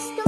supposed to